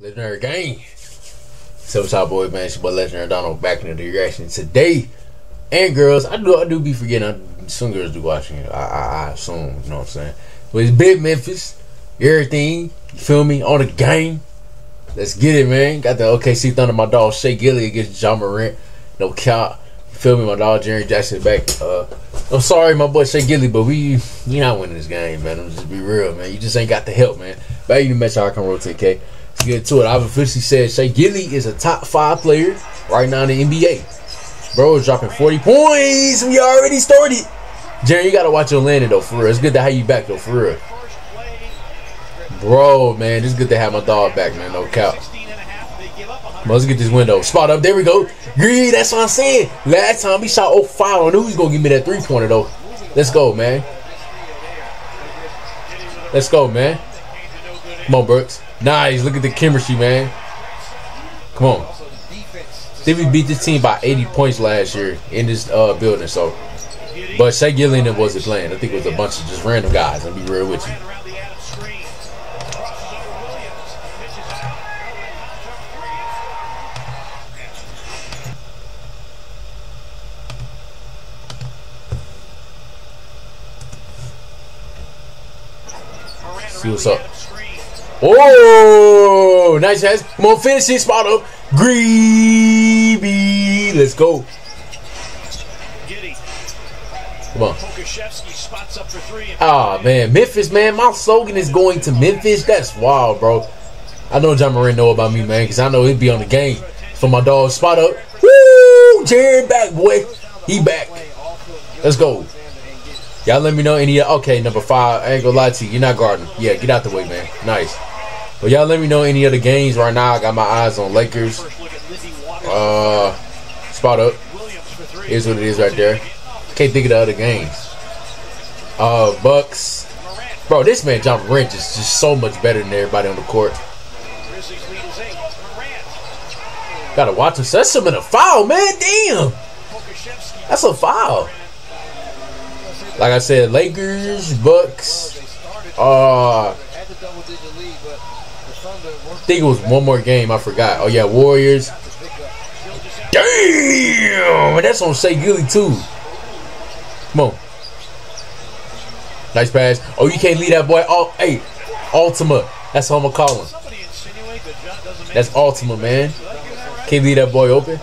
Legendary Gang. So it's our boy, man. It's your boy, Legendary Donald, back into the reaction today. And girls, I do I do be forgetting. I, some girls do watching it. I, I, I assume, you know what I'm saying? But it's Big Memphis. Everything. You feel me? On the game. Let's get it, man. Got the OKC Thunder, my dog Shai Gilly against Ja Morant. No cap. You feel me? My dog Jaren Jackson back. Uh, I'm sorry, my boy Shai Gilly, but we you're not winning this game, man. I'm just be real, man. You just ain't got the help, man. Back you match how I can roll 10K get to it. I've officially said Shai Gilly is a top five player right now in the NBA. Bro is dropping 40 points. We already started. Jerry, you gotta watch your landing though, for real. It's good to have you back though, for real. Bro, man, it's good to have my dog back, man. No cap. Let's get this window. Spot up. There we go. Green, that's what I'm saying. Last time he shot 05. I knew he was to give me that three pointer, though. Let's go, man. Let's go, man. Come on, Brooks. Nice. Look at the chemistry, man. Come on. We beat this team by 80 points last year in this uh, building, so. But Shea Gillian wasn't playing. I think it was a bunch of just random guys. I'll be real with you. See what's up. Oh, nice pass. Finish this spot up. Greeby. Let's go. Come on. Ah, oh, man. Memphis, man. My slogan is going to Memphis. That's wild, bro. I know Ja Morant know about me, man, because I know he'd be on the game for my dog. Spot up. Woo! Jaren back, boy. He back. Let's go. Y'all let me know any. Okay, number five. I ain't gonna lie to you. You're not guarding. Yeah, get out the way, man. Nice. But y'all let me know any other games right now. I got my eyes on Lakers. Uh, spot up. Here's what it is right there. Can't think of the other games. Uh, Bucks. Bro, this man John Wrench is just so much better than everybody on the court. Gotta watch him. That's him in a foul, man. Damn. That's a foul. Like I said, Lakers, Bucks. Uh, I think it was one more game. I forgot. Oh yeah, Warriors. Damn, that's on Shai Gilly too. Come on. Nice pass. Oh, you can't leave that boy. Oh, hey, Ultima. That's how I'm gonna call him. That's Ultima, man. Can't leave that boy open.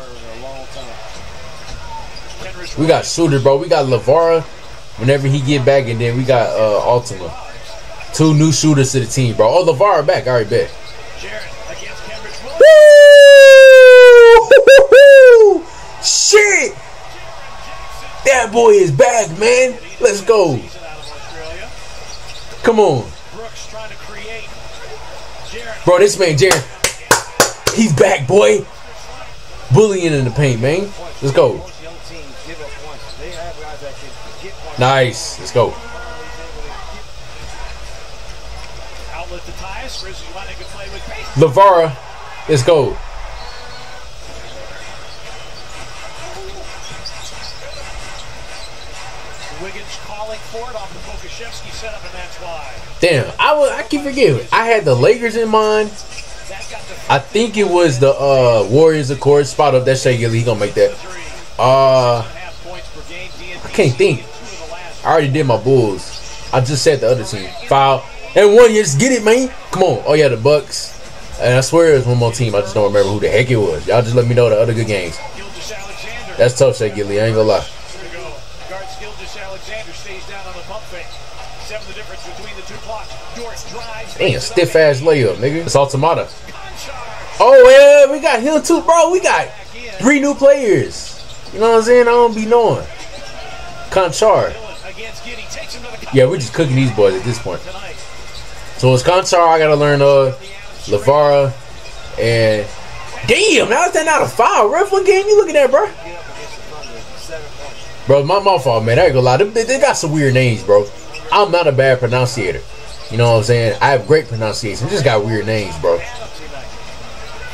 We got shooter, bro. We got LeVar whenever he get back, and then we got uh, Ultima. Two new shooters to the team, bro. Oh, LeVar back. All right, bet. Woo! Shit! That boy is back, man. Let's go. Come on. Bro, this man, Jaren, he's back, boy. Bullying in the paint, man. Let's go. Nice. Let's go. LeVar, let's go. Wiggins calling for it off the setup, and that's why. Damn, I was I keep forgetting. I had the Lakers in mind. I think it was the uh, Warriors, of course. Spot up that Shai Gilly. He gonna make that. Uh, I can't think. I already did my Bulls. I just said the other team. Foul. And one, just get it, man. Come on. Oh, yeah, the Bucks. And I swear it was one more team. I just don't remember who the heck it was. Y'all just let me know the other good games. That's tough, Shai Gilly. I ain't gonna lie. Damn, stiff ass layup, nigga. It's Automata. Oh, yeah, we got him too, bro. We got three new players. You know what I'm saying? I don't be knowing. Konchar. Yeah, we're just cooking these boys at this point. So it's Konchar. I gotta learn uh LeVar and damn. Now is that not a foul? Ref, what game you looking at, bro? Bro, my my fault, man. I ain't gonna lie. They, they got some weird names, bro. I'm not a bad pronunciator. You know what I'm saying? I have great pronunciation. Just got weird names, bro.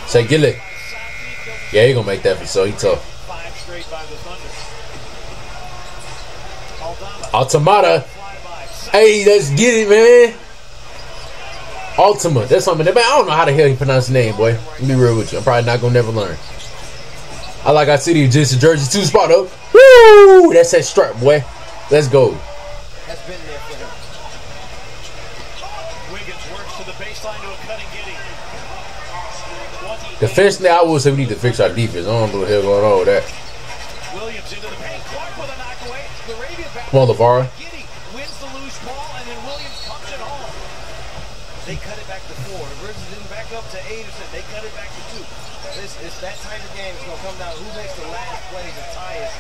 Say Gilly. Yeah, he gonna make that for so he tough. Automata. Hey, let's get it, man. Ultima. That's something that man, I don't know how the hell he pronounced the name, boy. Let me be real with you. I'm probably not gonna never learn. I like our city just a jersey two spot up. Woo! That's that strap, boy. Let's go. Has been there for him. Wiggins works to the baseline to a cutting Giddey. 20 Defensively, I would say we need to fix our defense. I don't know what the hell going on with that. Williams into the paint. Clarke with a knockaway. Come on, LeVar. Giddey wins the loose ball, and then Williams pumps it home. They cut it back to four. The Grizzlies didn't back up to eight or something. They cut it back to two. It's, it's that type of game. It's going to come down who makes the last play to tie it.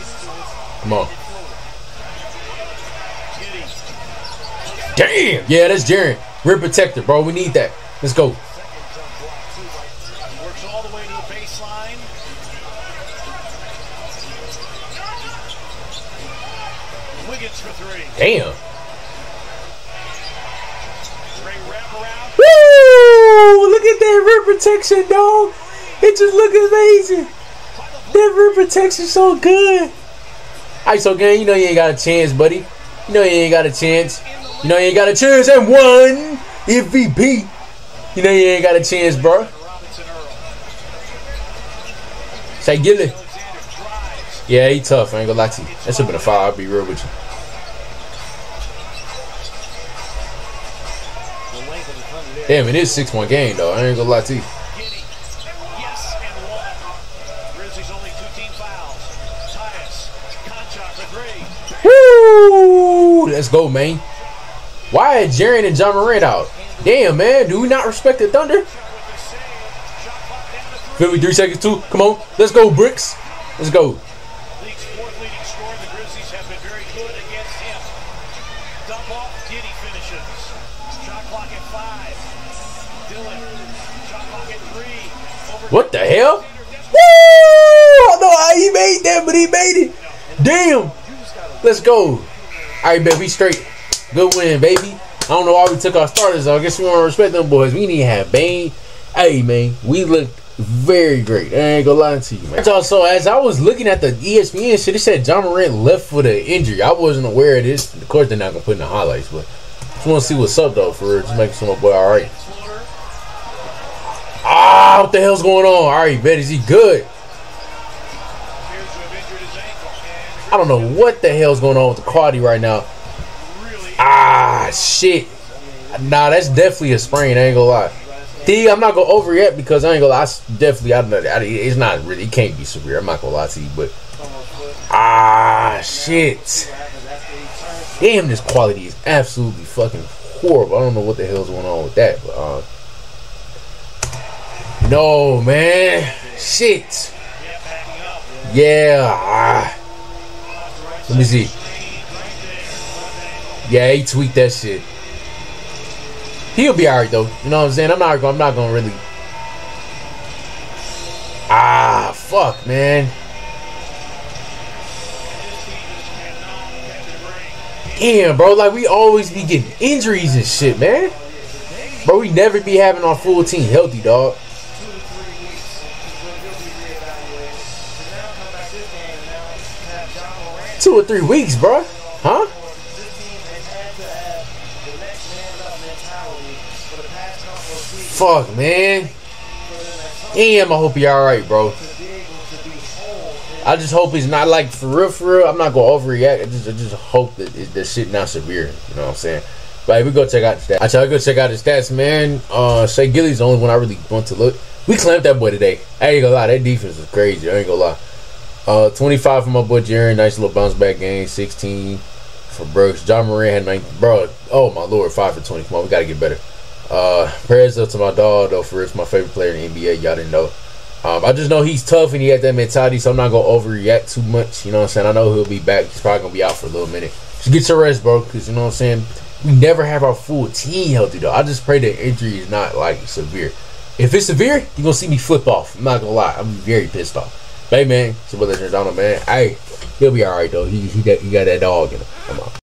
Gets to his Come on. Damn. Yeah, that's Jaren. Rim protector, bro. We need that. Let's go. Second jump block, too. Like, Works all the way to the baseline. Wiggins for three. Damn. Woo! Look at that rim protection, dog. It just look amazing. That rim protection so good. Alright, so gang, you know you ain't got a chance, buddy. You know you ain't got a chance. You know you ain't got a chance and one MVP. You know you ain't got a chance, bro. Say Gilly. Yeah, he tough. I ain't gonna lie to you. That should been a. I'll be real with you. Damn, it is six one game though. I ain't gonna lie to you. Woo! Let's go, man. Why is Jaren and Ja Morant out? Damn, man. Do we not respect the Thunder? With the save. Shot clock down to three. Feel me? Three seconds, two. Come on. Let's go, Bricks. Let's go. League's fourth leading scorer. The Grizzlies have been very good against him. Dump off. Giddey finishes. At five. Dillon. What the hell? Woo! I don't know how he made that, but he made it. Damn. Let's go. All right, baby. Straight. Good win, baby. I don't know why we took our starters. I guess we want to respect them boys. We need to have Bane. Hey, man. We looked very great. I ain't gonna lie to you, man. So, as I was looking at the ESPN shit, it said Ja Morant left for the injury. I wasn't aware of this. Of course, they're not gonna put in the highlights, but just want to see what's up though. For real. just making some my boy all right. Ah, what the hell's going on? All right, bet is he good? I don't know what the hell's going on with the quality right now. Ah, shit. Nah, that's definitely a sprain. I ain't gonna lie. D, I'm not gonna over yet because I ain't gonna lie. I definitely, I, I, it's not really, it can't be severe. I'm not gonna lie to you, but ah, shit. Damn, this quality is absolutely fucking horrible. I don't know what the hell's going on with that, but uh, no, man, shit. yeah. Ah. Let me see. Yeah, he tweaked that shit. He'll be alright though. You know what I'm saying? I'm not. I'm not gonna really. Ah, fuck, man. Damn, bro. Like we always be getting injuries and shit, man. Bro, we never be having our full team healthy, dog. Two or three weeks, bro. Huh? Fuck, man. Damn, I hope he alright, bro. to be able to be whole. I just hope he's not like for real, for real. I'm not gonna overreact. I just, I just hope that it, that shit not severe. You know what I'm saying? But hey, we go check out the stats. I try to go check out the stats, man. Uh, Shai Gilly's the only one I really want to look. We clamped that boy today. I ain't gonna lie, that defense is crazy. I ain't gonna lie. Uh, 25 for my boy Jaren. Nice little bounce back game. 16 for Brooks. John Moran had 19. Bro, oh my lord, 5 for 20. Come on, we gotta get better. Uh, prayers up to my dog, though, for it's my favorite player in the NBA. Y'all didn't know. Um, I just know he's tough and he had that mentality, so I'm not gonna overreact too much. You know what I'm saying? I know he'll be back. He's probably gonna be out for a little minute. Just get your rest, bro, because you know what I'm saying. We never have our full team healthy though. I just pray that injury is not like severe. If it's severe, you're gonna see me flip off. I'm not gonna lie. I'm very pissed off. But hey man, it's your brother Donald, man. Hey, he'll be alright though. He he got he got that dog in him. Come on.